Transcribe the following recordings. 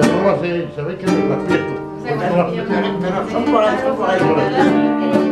Pero no así, se ve que son por ahí, son por ahí.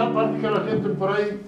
tapas, que la gente por ahí